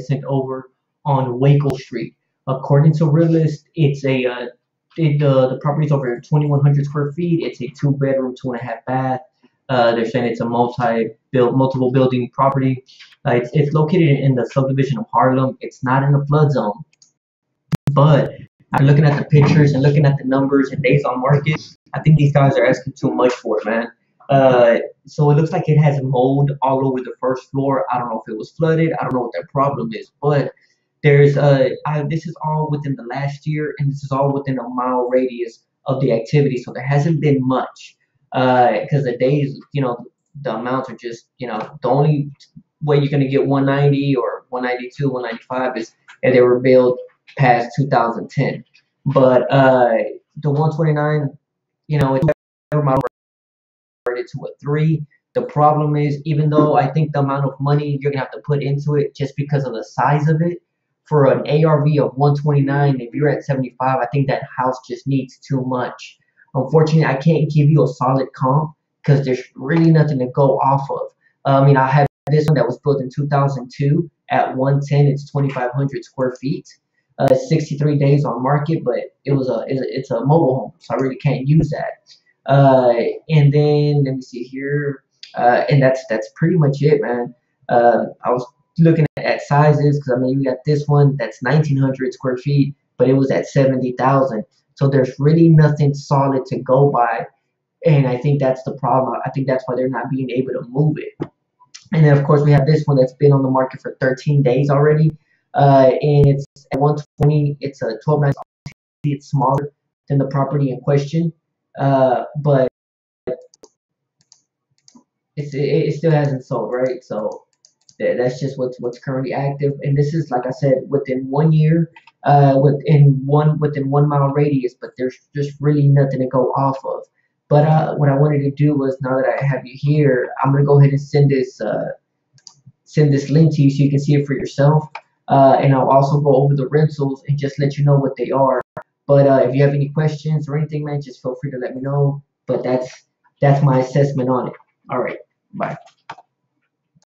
sent over on Waco Street. According to Realist, it's a uh, it, uh, the property's over 2,100 square feet. It's a two bedroom, two and a half bath. Uh, they're saying it's a multi build multiple building property. Uh, it's, it's located in the subdivision of Harlem. It's not in the flood zone, but I'm looking at the pictures and looking at the numbers and days on market. I think these guys are asking too much for it, man. Uh, so it looks like it has mold all over the first floor. I don't know if it was flooded. I don't know what their problem is, but there's uh, this is all within the last year, and this is all within a mile radius of the activity. So there hasn't been much because uh, the days, you know, the amounts are just, you know, the only way you're gonna get 190 or 192, 195 is if they were built past 2010. But uh, the 129, you know, it's model rated to a three. The problem is, even though I think the amount of money you're gonna have to put into it, just because of the size of it, for an ARV of 129, if you're at 75, I think that house just needs too much. Unfortunately, I can't give you a solid comp because there's really nothing to go off of. I mean, I have this one that was built in 2002 at 110. It's 2,500 square feet. Uh, 63 days on market, but it was a it's a mobile home, so I really can't use that. Uh, and then let me see here, uh, and that's that's pretty much it, man. Uh, I was looking at sizes because I mean you got this one that's 1900 square feet, but it was at 70,000. So there's really nothing solid to go by, and I think that's the problem. I think that's why they're not being able to move it. And then of course we have this one that's been on the market for 13 days already, uh, and it's at 120. It's a 12 nights. It's smaller than the property in question, uh, but it's, it, it still hasn't sold, right? So that's just what's what's currently active. And this is like i said within one year uh within one within one mile radius but there's just really nothing to go off of. But uh what i wanted to do was now that i have you here i'm gonna go ahead and send this uh send this link to you so you can see it for yourself. Uh and i'll also go over the rentals and just let you know what they are but uh if you have any questions or anything man just feel free to let me know. But that's that's my assessment on it. All right bye